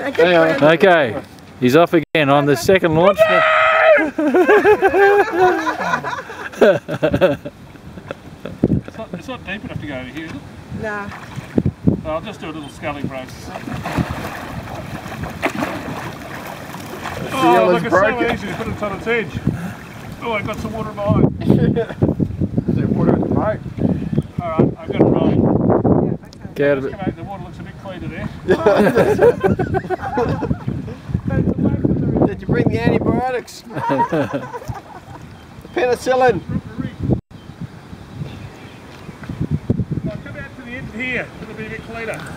Okay, he's off again on the second launch. It's not, it's not deep enough to go over here, is it? Nah. So I'll just do a little sculling process. seal Oh, is look, it's so broken. easy to put it on its edge. Oh, I got some water in my eye. Is there water in the boat? Alright, I've got it rolling. Get out of it. Come out, the water looks eh? a bit cleaner there. Did you bring the antibiotics? the penicillin. Now come out to the end here, it'll be a bit cleaner.